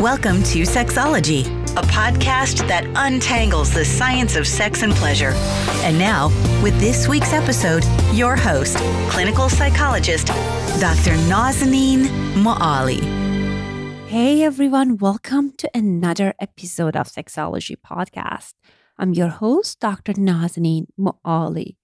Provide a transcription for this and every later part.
Welcome to Sexology, a podcast that untangles the science of sex and pleasure. And now, with this week's episode, your host, clinical psychologist, Dr. Nazanin Moali. Hey everyone, welcome to another episode of Sexology Podcast. I'm your host, Dr. Nazanin Moali.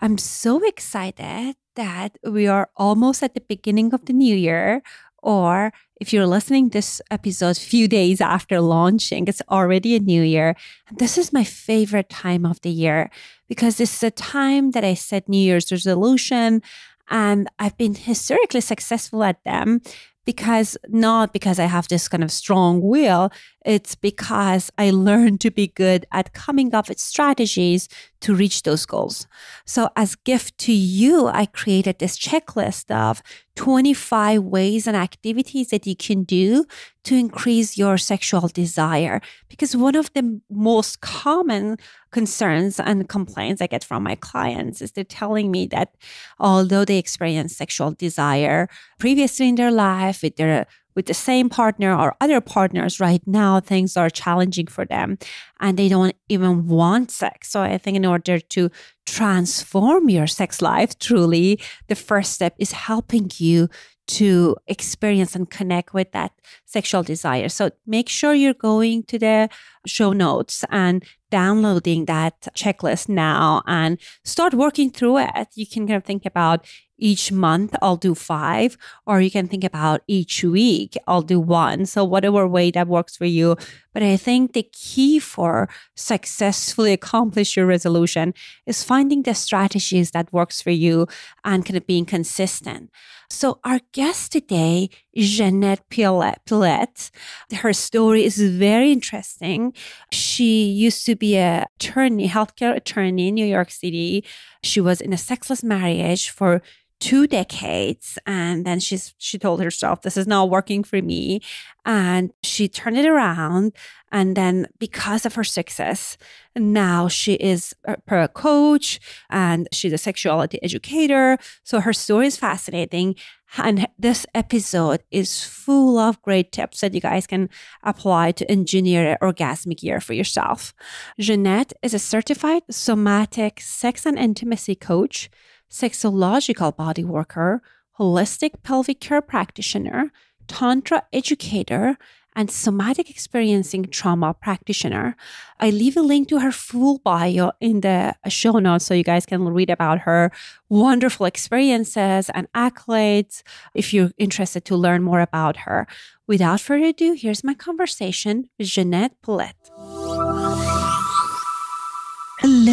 I'm so excited that we are almost at the beginning of the new year or if you're listening this episode a few days after launching, it's already a new year. And this is my favorite time of the year because this is a time that I set New Year's resolution and I've been historically successful at them because not because I have this kind of strong will, it's because I learned to be good at coming up with strategies to reach those goals. So as gift to you, I created this checklist of 25 ways and activities that you can do to increase your sexual desire. Because one of the most common concerns and complaints I get from my clients is they're telling me that although they experience sexual desire previously in their life with their with the same partner or other partners right now things are challenging for them and they don't even want sex so i think in order to transform your sex life truly the first step is helping you to experience and connect with that sexual desire. So make sure you're going to the show notes and downloading that checklist now and start working through it. You can kind of think about each month I'll do five, or you can think about each week I'll do one. So, whatever way that works for you. But I think the key for successfully accomplish your resolution is finding the strategies that works for you and kind of being consistent. So, our guest today Xanet Pailet. Her story is very interesting. She used to be a attorney, healthcare attorney in New York City. She was in a sexless marriage for two decades and then she's she told herself this is not working for me and she turned it around and then because of her success now she is a, a coach and she's a sexuality educator so her story is fascinating and this episode is full of great tips that you guys can apply to engineer an orgasmic year for yourself. Xanet is a certified somatic sex and intimacy coach sexological body worker, holistic pelvic care practitioner, tantra educator, and somatic experiencing trauma practitioner. I leave a link to her full bio in the show notes so you guys can read about her wonderful experiences and accolades if you're interested to learn more about her. Without further ado, here's my conversation with Xanet Pailet.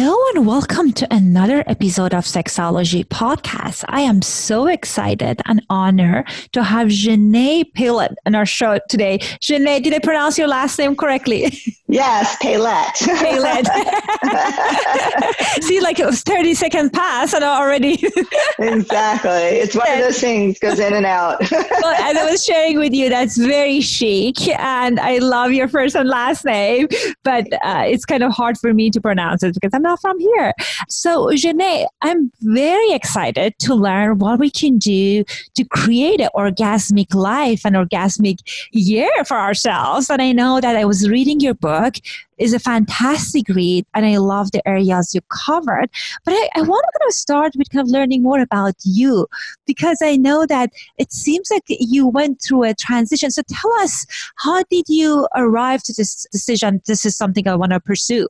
Hello and welcome to another episode of Sexology Podcast. I am so excited and honored to have Xanet Pailet on our show today. Xanet, did I pronounce your last name correctly? Yes, Pailet. Pailet. See, like it was 30 seconds pass and already. exactly. It's one of those things goes in and out. well, as I was sharing with you, that's very chic. And I love your first and last name, but uh, it's kind of hard for me to pronounce it because I'm not from here. So, Xanet, I'm very excited to learn what we can do to create an orgasmic life, an orgasmic year for ourselves. And I know that I was reading your book book is a fantastic read and I love the areas you covered. But I, I want to start with kind of learning more about you because I know that it seems like you went through a transition. So tell us, how did you arrive to this decision? This is something I want to pursue.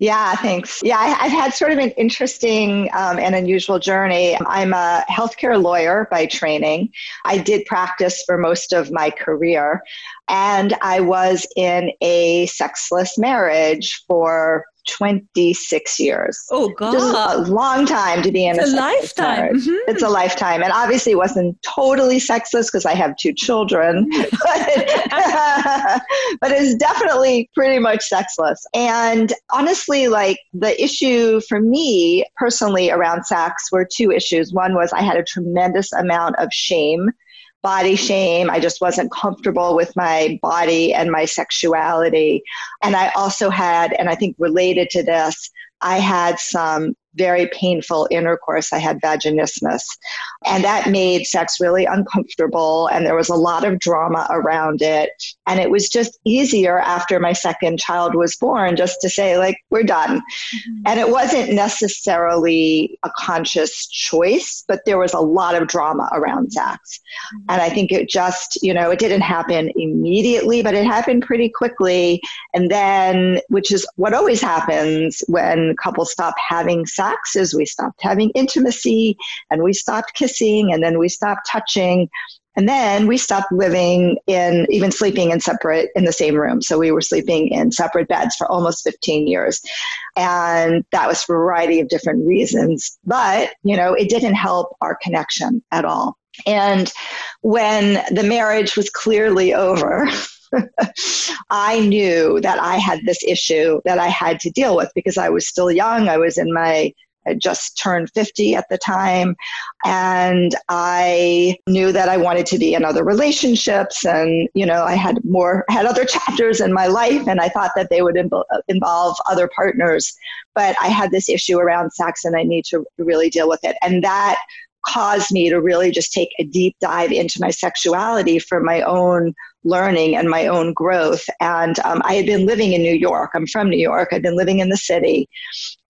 Yeah, thanks. Yeah, I, have had sort of an interesting um, and unusual journey. I'm a healthcare lawyer by training. I did practice for most of my career, and I was in a sexless marriage for 26 years. Oh God. Just a long time to be in it's a, a lifetime. Mm-hmm. It's a lifetime. And obviously it wasn't totally sexless because I have two children, but, but it's definitely pretty much sexless. And honestly, like the issue for me personally around sex were two issues. One was I had a tremendous amount of shame body shame. I just wasn't comfortable with my body and my sexuality. And I also had, and I think related to this, I had some very painful intercourse. I had vaginismus. And that made sex really uncomfortable. And there was a lot of drama around it. And it was just easier after my second child was born just to say, like, we're done. Mm-hmm. And it wasn't necessarily a conscious choice, but there was a lot of drama around sex. Mm-hmm. And I think it just, you know, it didn't happen immediately, but it happened pretty quickly. And then, which is what always happens when couples stop having sex sex we stopped having intimacy and we stopped kissing and then we stopped touching. And then we stopped living in, even sleeping in separate, in the same room. So we were sleeping in separate beds for almost 15 years. And that was for a variety of different reasons. But, you know, it didn't help our connection at all. And when the marriage was clearly over, I knew that I had this issue that I had to deal with because I was still young. I was in my I just turned 50 at the time. And I knew that I wanted to be in other relationships. And, you know, I had more, had other chapters in my life. And I thought that they would involve other partners. But I had this issue around sex and I need to really deal with it. And that caused me to really just take a deep dive into my sexuality for my own learning and my own growth. And um, I had been living in New York. I'm from New York. I'd been living in the city.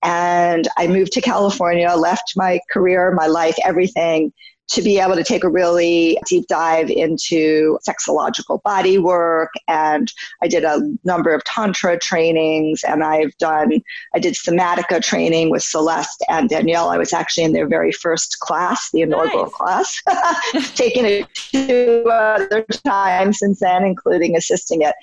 And I moved to California, left my career, my life, everything to be able to take a really deep dive into sexological body work. And I did a number of Tantra trainings, and I've done, I did somatica training with Celeste and Danielle. I was actually in their very first class, the inaugural nice. class, taking it two other times since then, including assisting it.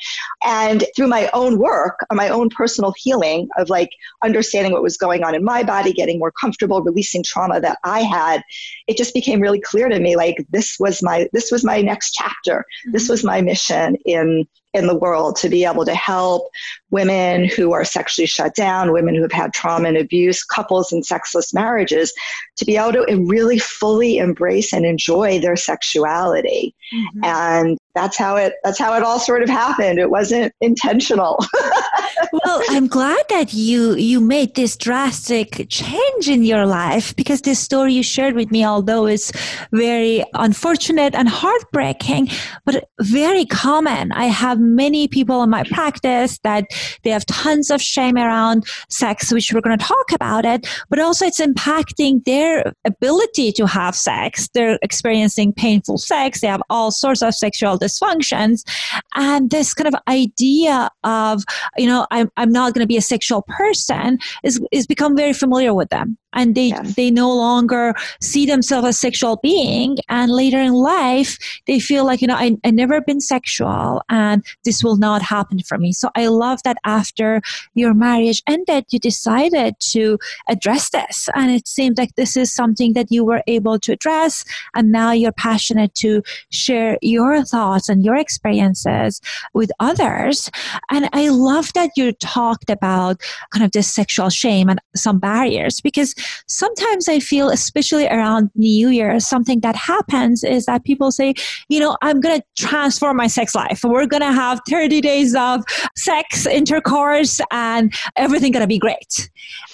And through my own work, my own personal healing of like understanding what was going on in my body, getting more comfortable, releasing trauma that I had, it just became really really clear to me like this was my this was my next chapter this mm-hmm. was my mission in in the world to be able to help women who are sexually shut down, women who have had trauma and abuse, couples in sexless marriages, to be able to really fully embrace and enjoy their sexuality. Mm-hmm. And that's how it that's how it all sort of happened. It wasn't intentional. well, I'm glad that you you made this drastic change in your life because this story you shared with me, although it's very unfortunate and heartbreaking, but very common. I have many people in my practice that they have tons of shame around sex, which we're going to talk about it, but also it's impacting their ability to have sex. They're experiencing painful sex. They have all sorts of sexual dysfunctions. And this kind of idea of, you know, I'm, I'm not going to be a sexual person is, is become very familiar with them and they yes. they no longer see themselves as sexual being and later in life they feel like you know I, I never been sexual and this will not happen for me. So i love that after your marriage ended you decided to address this. And it seemed like this is something that you were able to address and now you're passionate to share your thoughts and your experiences with others. And i love that you talked about kind of this sexual shame and some barriers because sometimes I feel, especially around New Year, something that happens is that people say, you know, I'm going to transform my sex life. We're going to have 30 days of sex intercourse and everything going to be great.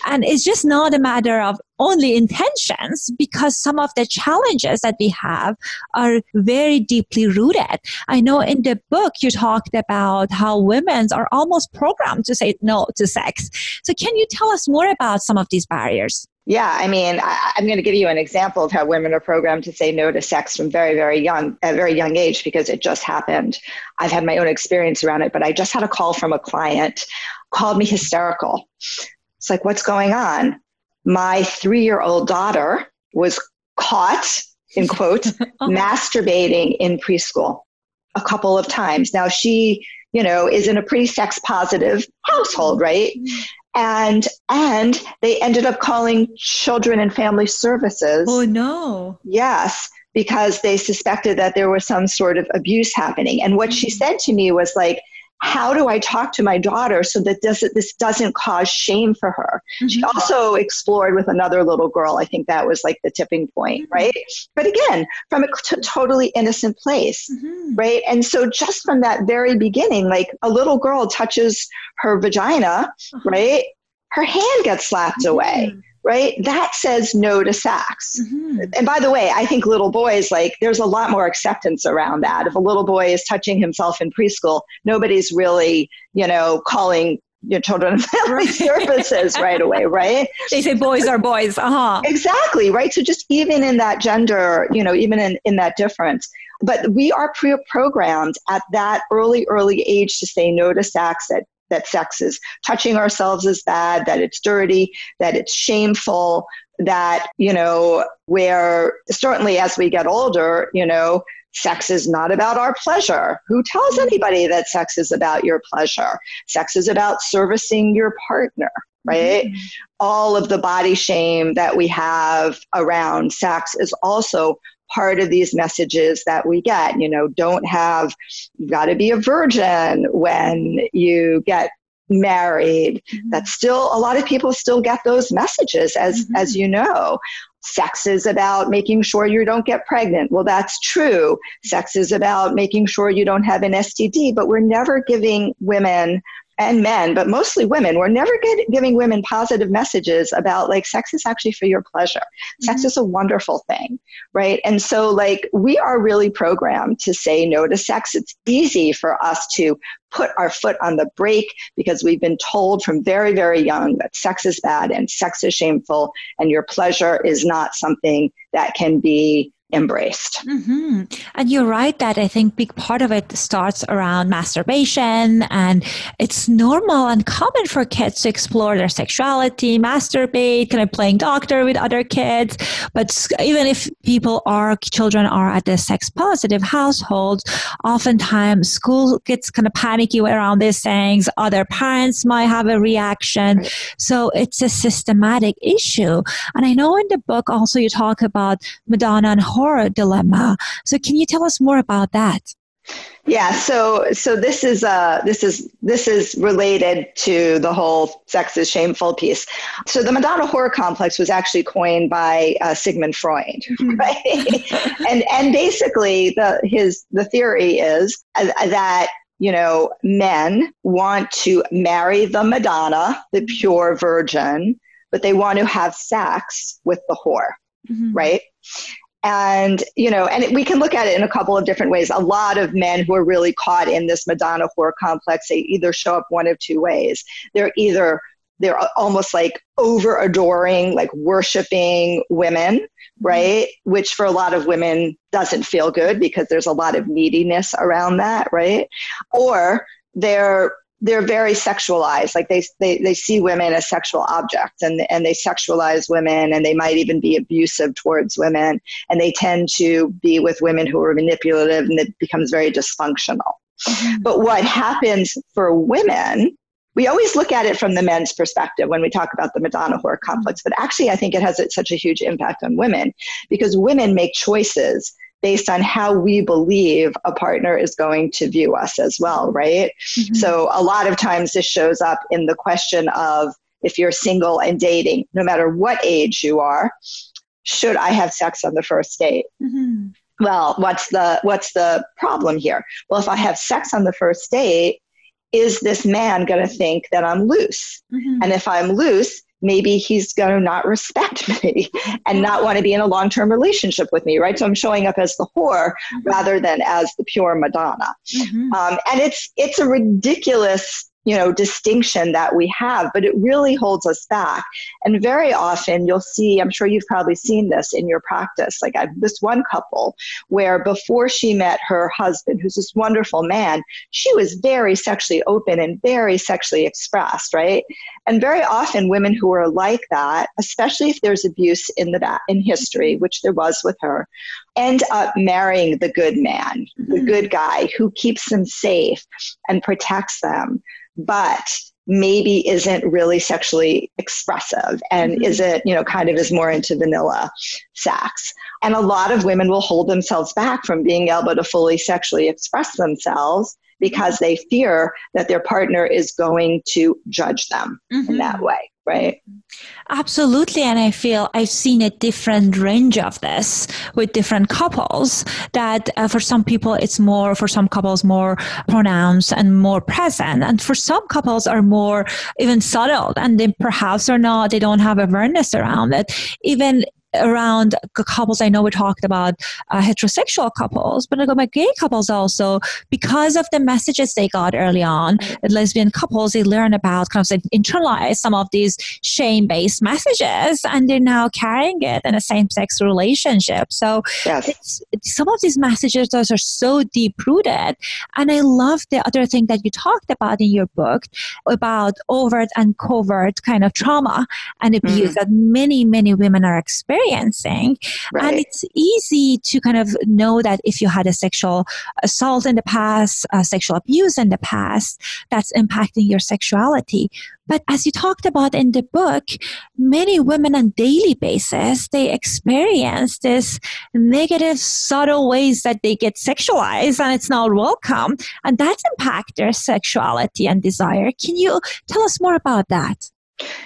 And it's just not a matter of only intentions because some of the challenges that we have are very deeply rooted. I know in the book you talked about how women are almost programmed to say no to sex. So can you tell us more about some of these barriers? Yeah, I mean, I, am going to give you an example of how women are programmed to say no to sex from very, very young, a very young age, because it just happened. I've had my own experience around it, but I just had a call from a client, called me hysterical. It's like, what's going on? My three-year-old daughter was caught, in quote, masturbating in preschool a couple of times. Now she, you know, is in a pretty sex positive household, right? Mm-hmm and and they ended up calling children and family services oh no yes because they suspected that there was some sort of abuse happening and what she mm. said to me was like how do I talk to my daughter so that this, this doesn't cause shame for her? Mm-hmm. She also explored with another little girl. I think that was like the tipping point, mm-hmm. right? But again, from a t- totally innocent place, mm-hmm. right? And so just from that very beginning, like a little girl touches her vagina, uh-huh. right? Her hand gets slapped away. Right? That says no to sex. Mm-hmm. And by the way, I think little boys, like, there's a lot more acceptance around that. If a little boy is touching himself in preschool, nobody's really, you know, calling your children and family services right away, right? They say boys are boys. Uh-huh. Exactly, right? So just even in that gender, you know, even in, in that difference. But we are pre-programmed at that early, early age to say no to sex, that that sex is touching ourselves is bad, that it's dirty, that it's shameful, that, you know, where certainly as we get older, you know, sex is not about our pleasure. Who tells anybody that sex is about your pleasure? Sex is about servicing your partner, right? Mm-hmm. All of the body shame that we have around sex is also part of these messages that we get. You know, don't have, you've got to be a virgin when you get married. Mm-hmm. That's still, a lot of people still get those messages, as, mm-hmm. as you know. Sex is about making sure you don't get pregnant. Well, that's true. Sex is about making sure you don't have an STD, but we're never giving women and men, but mostly women, we're never get, giving women positive messages about like sex is actually for your pleasure. Mm-hmm. Sex is a wonderful thing, right? And so, like, we are really programmed to say no to sex. It's easy for us to put our foot on the brake because we've been told from very, very young that sex is bad and sex is shameful and your pleasure is not something that can be embraced. Mm-hmm. And you're right that I think big part of it starts around masturbation and it's normal and common for kids to explore their sexuality, masturbate, kind of playing doctor with other kids. But even if people are, children are at the sex positive households, oftentimes school gets kind of panicky around these things. Other parents might have a reaction. Right. So it's a systematic issue. And I know in the book also you talk about Madonna and whore dilemma. So can you tell us more about that? Yeah, so so this is uh this is this is related to the whole sex is shameful piece. So the Madonna whore complex was actually coined by uh, Sigmund Freud, mm-hmm. right? and and basically the his the theory is uh, that you know men want to marry the Madonna, the pure virgin, but they want to have sex with the whore, mm-hmm. right? And you know and we can look at it in a couple of different ways. A lot of men who are really caught in this madonna whore complex they either show up one of two ways. They're either they're almost like over adoring like worshiping women mm-hmm. right? Which for a lot of women doesn't feel good because there's a lot of neediness around that right? Or they're they're very sexualized. Like they, they they see women as sexual objects and and they sexualize women and they might even be abusive towards women. And they tend to be with women who are manipulative and it becomes very dysfunctional. Mm-hmm. but what happens for women we always look at it from the men's perspective when we talk about the Madonna whore complex, but actually, I think it has such a huge impact on women because women make choices based on how we believe a partner is going to view us as well, right? Mm-hmm. So a lot of times this shows up in the question of if you're single and dating, no matter what age you are, should I have sex on the first date? Mm-hmm. Well, what's the what's the problem here? Well, if I have sex on the first date, is this man going to think that I'm loose? Mm-hmm. And if I'm loose, maybe he's going to not respect me and not want to be in a long term relationship with me, right? So I'm showing up as the whore mm-hmm. rather than as the pure Madonna. Mm-hmm. Um, and it's it's a ridiculous you know distinction that we have but it really holds us back. And very often you'll see i'm sure you've probably seen this in your practice like i've this one couple where before she met her husband who's this wonderful man she was very sexually open and very sexually expressed right? And very often women who are like that especially if there's abuse in the in history which there was with her end up marrying the good man the mm-hmm. good guy who keeps them safe and protects them but maybe isn't really sexually expressive and mm-hmm. isn't, you know, kind of is more into vanilla sex. And a lot of women will hold themselves back from being able to fully sexually express themselves because they fear that their partner is going to judge them mm-hmm. in that way right? Absolutely. And I feel I've seen a different range of this with different couples that uh, for some people it's more, for some couples more pronounced and more present. And for some couples are more even subtle and they perhaps are not, they don't have awareness around it. Even around couples I know we talked about uh, heterosexual couples, but about gay couples also, because of the messages they got early on, lesbian couples, they learn about kind of internalize some of these shame based messages and they're now carrying it in a same sex relationship. So yes. some of these messages those are so deep rooted. And I love the other thing that you talked about in your book about overt and covert kind of trauma and abuse mm-hmm. that many, many women are experiencing experiencing. Right. And it's easy to kind of know that if you had a sexual assault in the past, uh, sexual abuse in the past, that's impacting your sexuality. But as you talked about in the book, many women on daily basis, they experience this negative, subtle ways that they get sexualized and it's not welcome. And that impact their sexuality and desire. Can you tell us more about that?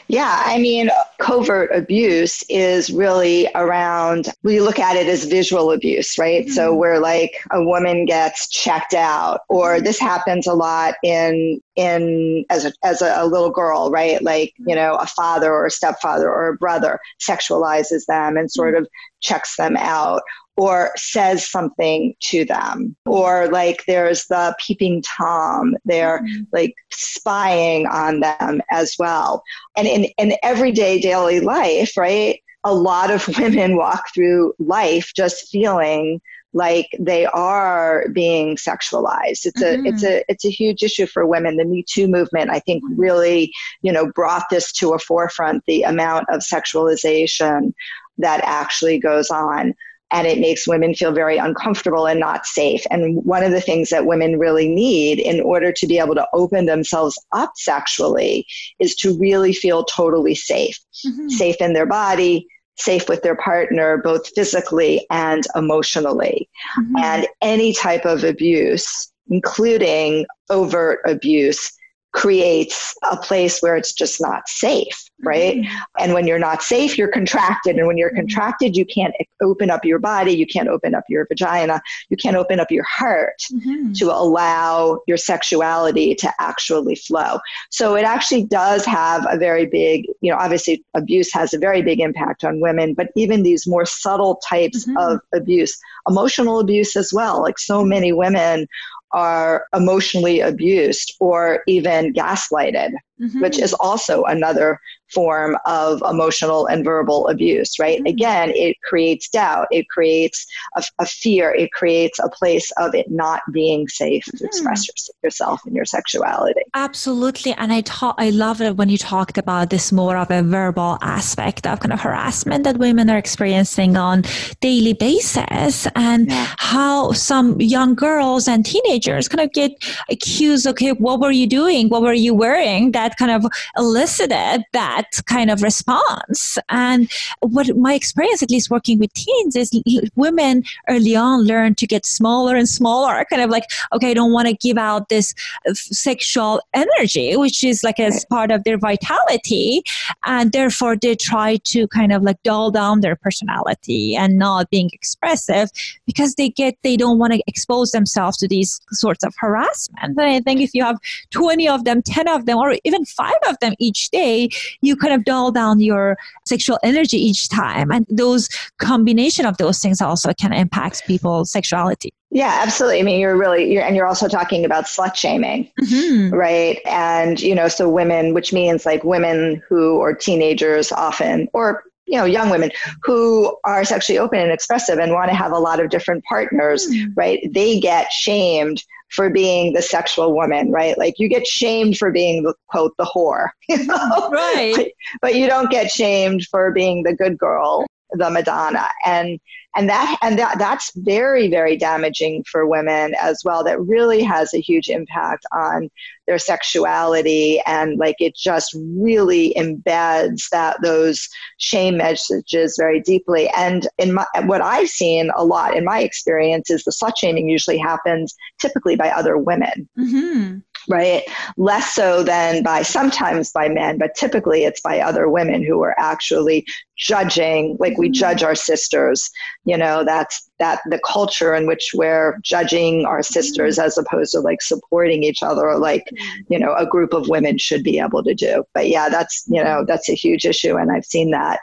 Yeah, I mean, covert abuse is really around, we look at it as visual abuse, right? Mm-hmm. So where like a woman gets checked out, or mm-hmm. this happens a lot in in as a, as a, little girl, right? Like, you know, a father or a stepfather or a brother sexualizes them and sort mm-hmm. of checks them out or says something to them or like there's the peeping tom they're mm-hmm. like spying on them as well and in, in everyday daily life right a lot of women walk through life just feeling like they are being sexualized. It's mm-hmm. a it's a it's a huge issue for women. The Me Too movement, I think, mm-hmm. really you know brought this to a forefront. The amount of sexualization that actually goes on and it makes women feel very uncomfortable and not safe. And one of the things that women really need in order to be able to open themselves up sexually is to really feel totally safe, mm-hmm. safe in their body, safe with their partner, both physically and emotionally. Mm-hmm. And any type of abuse, including overt abuse, creates a place where it's just not safe right? Mm-hmm. And when you're not safe, you're contracted. And when you're mm-hmm. contracted, you can't open up your body, you can't open up your vagina, you can't open up your heart mm-hmm. to allow your sexuality to actually flow. So it actually does have a very big, you know, obviously abuse has a very big impact on women, but even these more subtle types mm-hmm. of abuse, emotional abuse as well. Like so many women are emotionally abused or even gaslighted, mm-hmm. which is also another form of emotional and verbal abuse, right? Mm-hmm. Again, it creates doubt, it creates a, a, fear, it creates a place of it not being safe mm-hmm. to express your, yourself and your sexuality. Absolutely. And I ta- I love it when you talked about this more of a verbal aspect of kind of harassment that women are experiencing on daily basis and yeah. how some young girls and teenagers kind of get accused, okay, what were you doing? What were you wearing? That kind of elicited that that kind of response. And what my experience, at least working with teens, is women early on learn to get smaller and smaller, kind of like, okay, I don't want to give out this uh, sexual energy, which is like as part of their vitality. And therefore, they try to kind of like dull down their personality and not being expressive because they get, they don't want to expose themselves to these sorts of harassment. And I think if you have 20 of them, 10 of them, or even five of them each day, you kind of dull down your sexual energy each time. And those combination of those things also can impact people's sexuality. Yeah, absolutely. I mean, you're really, you're, and you're also talking about slut shaming, mm-hmm. right? And, you know, so women, which means like women who, or teenagers often, or you know young women who are sexually open and expressive and want to have a lot of different partners mm. right they get shamed for being the sexual woman, right? Like you get shamed for being the quote the whore, you know? right? But, but you don't get shamed for being the good girl the Madonna. And and that and that that's very very damaging for women as well. That really has a huge impact on their sexuality. And like it just really embeds that those shame messages very deeply. And in my, what i've seen a lot in my experience is the slut shaming usually happens typically by other women. Mm-hmm right? Less so than by sometimes by men, but typically it's by other women who are actually judging, like we mm-hmm. judge our sisters. You know, that's that the culture in which we're judging our sisters mm-hmm. as opposed to like supporting each other, like, mm-hmm. you know, a group of women should be able to do. But yeah, that's, you know, that's a huge issue. And I've seen that.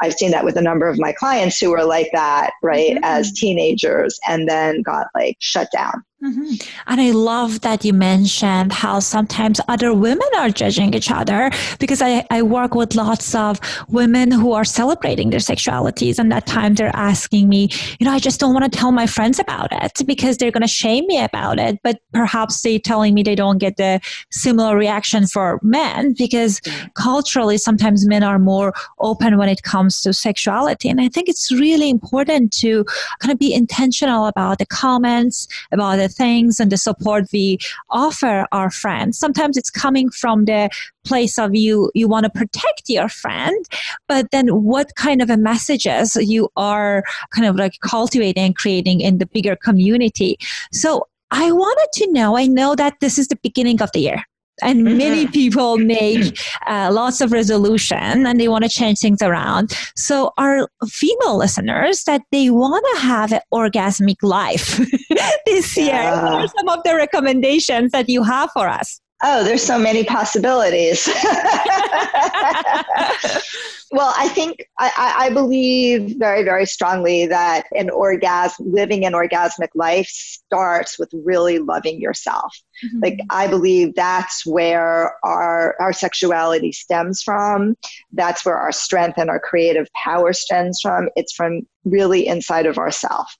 I've seen that with a number of my clients who were like that, right, mm-hmm. as teenagers and then got like shut down. Mm-hmm. And I love that you mentioned how sometimes other women are judging each other because I, I work with lots of women who are celebrating their sexualities. And that time they're asking me, you know, I just don't want to tell my friends about it because they're going to shame me about it. But perhaps they're telling me they don't get the similar reaction for men because culturally sometimes men are more open when it comes to sexuality. And I think it's really important to kind of be intentional about the comments, about the things and the support we offer our friends. Sometimes it's coming from the place of you you want to protect your friend but then what kind of a messages you are kind of like cultivating and creating in the bigger community so i wanted to know i know that this is the beginning of the year and mm-hmm. many people make uh, lots of resolution and they want to change things around. So our female listeners that they want to have an orgasmic life this year what are some of the recommendations that you have for us? Oh there's so many possibilities Well, I think I, I, believe very, very strongly that an orgasm, living an orgasmic life starts with really loving yourself. Mm-hmm. Like I believe that's where our our sexuality stems from. That's where our strength and our creative power stems from. It's from really inside of ourself.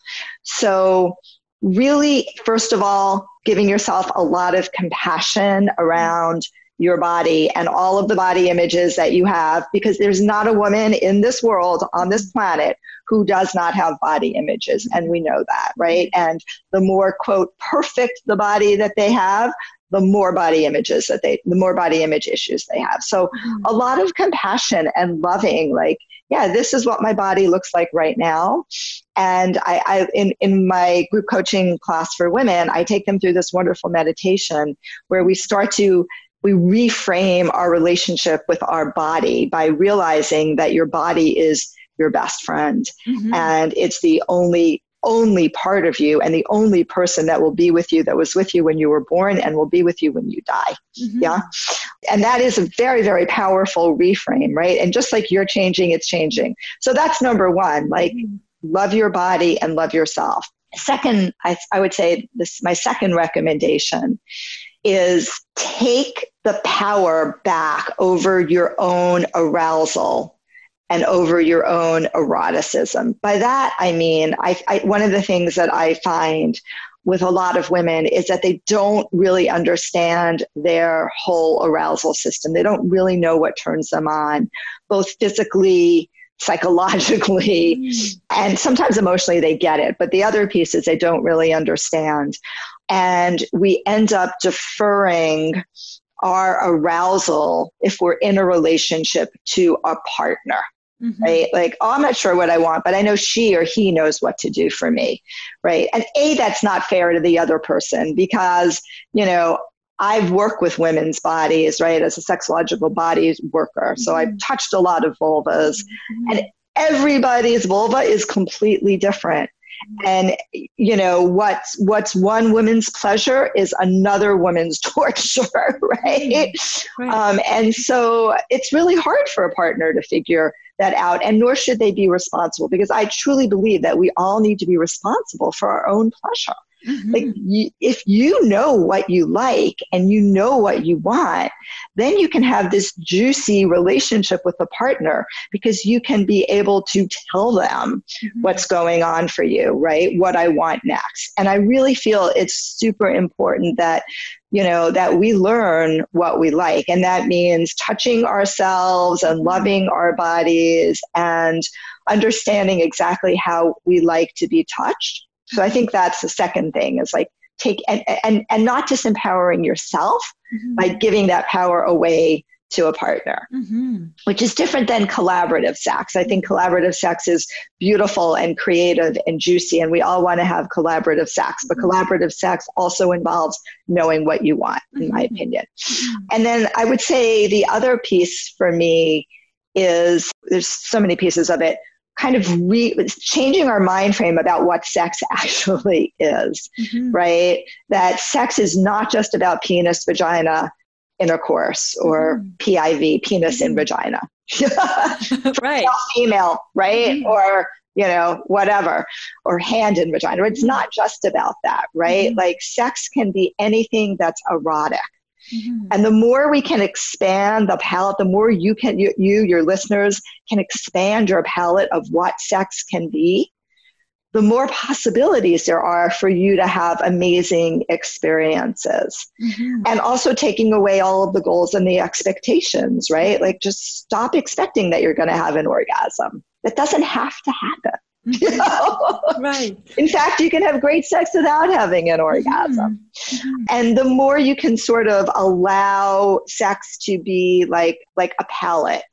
So really, first of all, giving yourself a lot of compassion around. Mm-hmm your body and all of the body images that you have because there's not a woman in this world on this planet who does not have body images and we know that right? And the more quote perfect the body that they have the more body images that they the more body image issues they have. So mm-hmm. a lot of compassion and loving like yeah this is what my body looks like right now. And I, I in, in my group coaching class for women i take them through this wonderful meditation where we start to we reframe our relationship with our body by realizing that your body is your best friend mm-hmm. and it's the only only part of you and the only person that will be with you that was with you when you were born and will be with you when you die mm-hmm. yeah and that is a very very powerful reframe right and just like you're changing it's changing so that's number one like mm-hmm. love your body and love yourself second I, I would say this my second recommendation is take the power back over your own arousal and over your own eroticism. By that, I mean, I, I, one of the things that I find with a lot of women is that they don't really understand their whole arousal system. They don't really know what turns them on, both physically, psychologically, mm. and sometimes emotionally they get it. But the other piece is they don't really understand. And we end up deferring our arousal if we're in a relationship to a partner. Mm-hmm. Right? Like, oh, I'm not sure what I want, but I know she or he knows what to do for me. Right. And A, that's not fair to the other person because, you know, I've worked with women's bodies, right, as a sexological body worker. So I've mm-hmm. touched a lot of vulvas, mm-hmm. and everybody's vulva is completely different and you know what's what's one woman's pleasure is another woman's torture right, right. Um, and so it's really hard for a partner to figure that out and nor should they be responsible because i truly believe that we all need to be responsible for our own pleasure Mm-hmm. Like you, if you know what you like and you know what you want, then you can have this juicy relationship with a partner because you can be able to tell them mm-hmm. what's going on for you, right? What I want next. And I really feel it's super important that you know that we learn what we like and that means touching ourselves and mm-hmm. loving our bodies and understanding exactly how we like to be touched so I think that's the second thing is like take and and, and not disempowering yourself mm-hmm. by giving that power away to a partner, mm-hmm. which is different than collaborative sex. I think collaborative sex is beautiful and creative and juicy, and we all want to have collaborative sex. But mm-hmm. collaborative sex also involves knowing what you want, in my mm-hmm. opinion. Mm-hmm. And then I would say the other piece for me is there's so many pieces of it kind of re- changing our mind frame about what sex actually is, mm-hmm. right? That sex is not just about penis, vagina, intercourse, or mm-hmm. PIV, penis mm-hmm. and vagina. right. Female, right? Mm-hmm. Or you know, whatever, or hand in vagina. It's mm-hmm. not just about that, right? Mm-hmm. Like sex can be anything that's erotic. Mm-hmm. And the more we can expand the palette, the more you can, you, you, your listeners, can expand your palette of what sex can be, the more possibilities there are for you to have amazing experiences. Mm-hmm. And also taking away all of the goals and the expectations, right? Like just stop expecting that you're going to have an orgasm. That doesn't have to happen. You know? Right. In fact, you can have great sex without having an orgasm. Mm-hmm. And the more you can sort of allow sex to be like like a palette,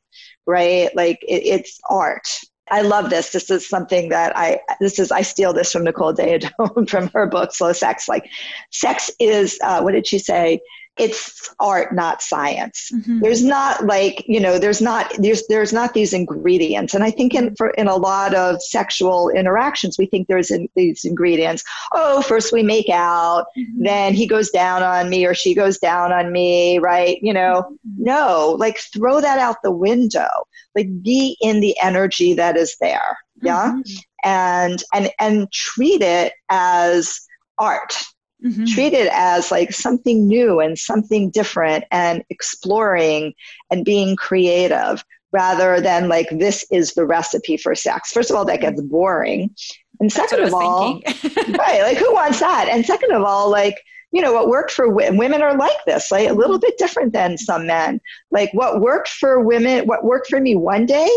right? Like it, it's art. I love this. This is something that I this is I steal this from Nicole Daedone from her book Slow Sex. Like sex is uh, what did she say? It's art not science mm-hmm. there's not like you know there's not there's there's not these ingredients and i think in for in a lot of sexual interactions we think there's in, these ingredients oh first we make out mm-hmm. then he goes down on me or she goes down on me right you know mm-hmm. no like throw that out the window like be in the energy that is there yeah mm-hmm. and and and treat it as art Mm-hmm. Treat it as like something new and something different and exploring and being creative rather than like this is the recipe for sex. First of all, that gets boring. And second of all, right, like who wants that? And second of all, like, you know, what worked for women, women are like this, like a little bit different than some men. Like what worked for women, what worked for me one day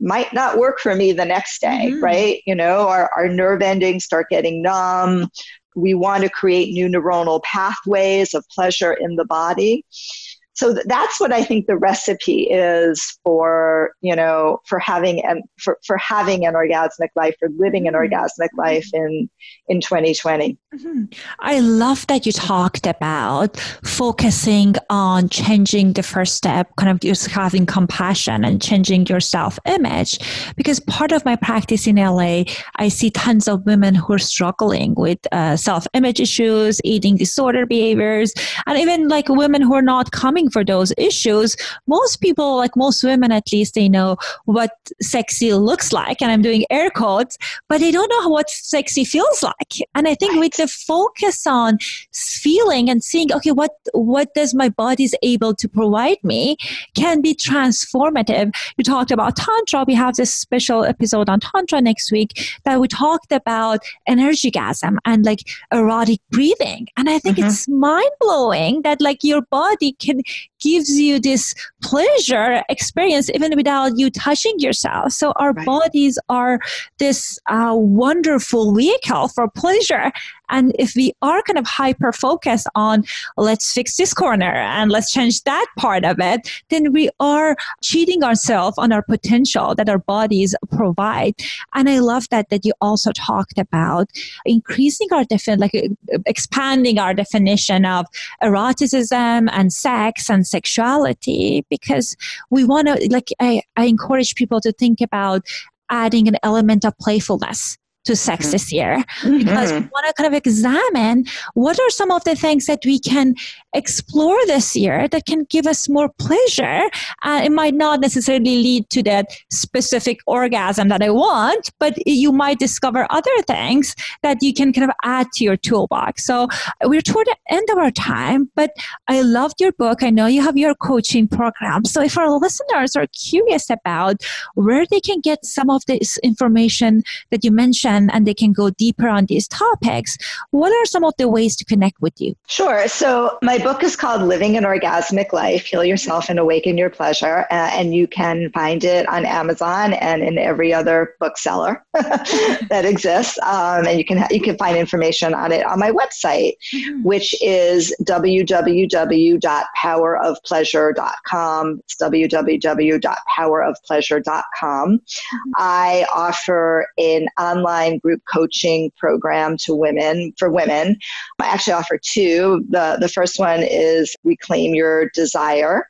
might not work for me the next day, mm-hmm. right? You know, our, our nerve endings start getting numb we want to create new neuronal pathways of pleasure in the body so that's what I think the recipe is for you know for having and for, for having an orgasmic life for living an mm-hmm. orgasmic life in in 2020. Mm-hmm. I love that you talked about focusing on changing the first step, kind of just having compassion and changing your self image. Because part of my practice in LA, I see tons of women who are struggling with uh, self image issues, eating disorder behaviors, and even like women who are not coming for those issues, most people, like most women at least, they know what sexy looks like. And I'm doing air quotes, but they don't know what sexy feels like. And I think with the focus on feeling and seeing, okay, what, what does my body is able to provide me can be transformative. You talked about Tantra. We have this special episode on Tantra next week that we talked about energygasm and like erotic breathing. And I think mm-hmm. it's mind blowing that like your body can gives you this pleasure experience even without you touching yourself. So our right. bodies are this uh, wonderful vehicle for pleasure. And if we are kind of hyper focused on let's fix this corner and let's change that part of it, then we are cheating ourselves on our potential that our bodies provide. And I love that that you also talked about increasing our definition, like expanding our definition of eroticism and sex and sexuality because we want to like I, I encourage people to think about adding an element of playfulness to sex mm-hmm. this year because mm-hmm. we want to kind of examine what are some of the things that we can explore this year that can give us more pleasure. Uh, it might not necessarily lead to that specific orgasm that I want, but you might discover other things that you can kind of add to your toolbox. So we're toward the end of our time, but I loved your book. I know you have your coaching program. So if our listeners are curious about where they can get some of this information that you mentioned and they can go deeper on these topics, what are some of the ways to connect with you? Sure. So my book is called Living an Orgasmic Life Heal Yourself and Awaken Your Pleasure. Uh, and you can find it on Amazon and in every other bookseller that exists. Um, and you can, you can find information on it on my website, mm-hmm. which is www.powerofpleasure.com. It's www.powerofpleasure.com. Mm-hmm. I offer an online group coaching program to women for women. I actually offer two. The, the first one is Reclaim Your Desire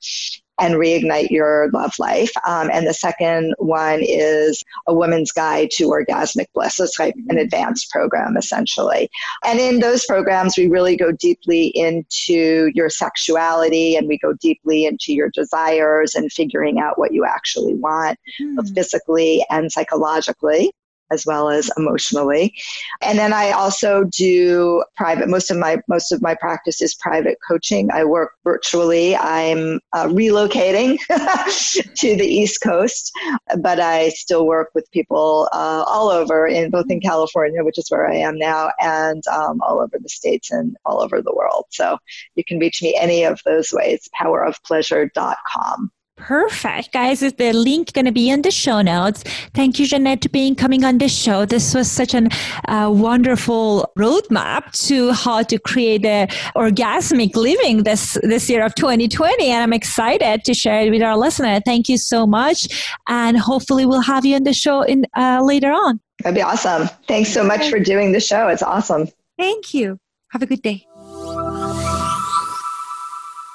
and reignite your love life. Um, and the second one is a woman's guide to orgasmic bliss. It's like an advanced program, essentially. And in those programs, we really go deeply into your sexuality and we go deeply into your desires and figuring out what you actually want, mm. both physically and psychologically as well as emotionally. And then I also do private. Most of my most of my practice is private coaching. I work virtually. I'm uh, relocating to the East Coast, but I still work with people uh, all over in both in California, which is where I am now, and um, all over the states and all over the world. So you can reach me any of those ways. Powerofpleasure.com. Perfect. Guys, is the link going to be in the show notes? Thank you, Xanet, for being coming on the show. This was such a uh, wonderful roadmap to how to create a orgasmic living this, this year of 2020. And I'm excited to share it with our listener. Thank you so much. And hopefully we'll have you on the show in uh, later on. That'd be awesome. Thanks so much for doing the show. It's awesome. Thank you. Have a good day.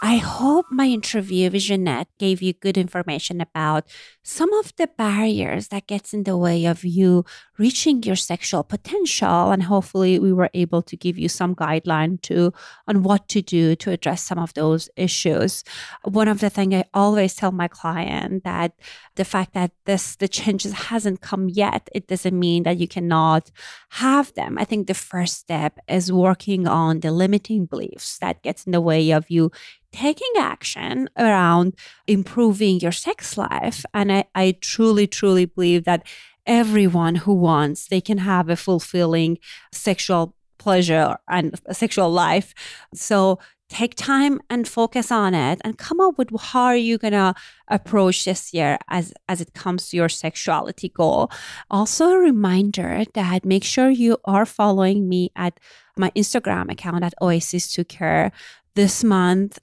I hope my interview with Xanet gave you good information about some of the barriers that gets in the way of you reaching your sexual potential and hopefully we were able to give you some guideline to on what to do to address some of those issues. One of the things i always tell my client that the fact that this the changes hasn't come yet it doesn't mean that you cannot have them. I think the first step is working on the limiting beliefs that gets in the way of you taking action around improving your sex life. And I, I truly, truly believe that everyone who wants, they can have a fulfilling sexual pleasure and sexual life. So take time and focus on it and come up with how are you going to approach this year as as it comes to your sexuality goal also a reminder that make sure you are following me at my instagram account at oasis to care this month,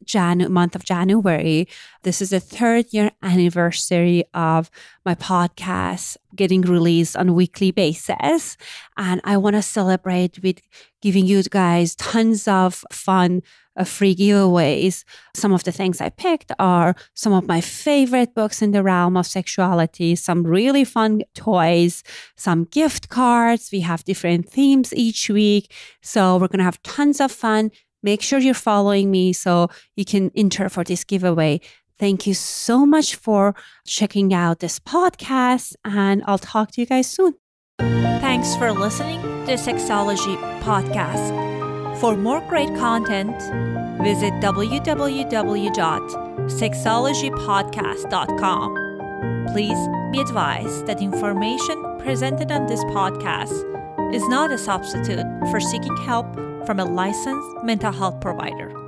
month of January, this is the third year anniversary of my podcast getting released on a weekly basis. And I want to celebrate with giving you guys tons of fun uh, free giveaways. Some of the things I picked are some of my favorite books in the realm of sexuality, some really fun toys, some gift cards. We have different themes each week. So we're going to have tons of fun. Make sure you're following me so you can enter for this giveaway. Thank you so much for checking out this podcast, and I'll talk to you guys soon. Thanks for listening to Sexology Podcast. For more great content, visit www.sexologypodcast.com. Please be advised that information presented on this podcast is not a substitute for seeking help from a licensed mental health provider.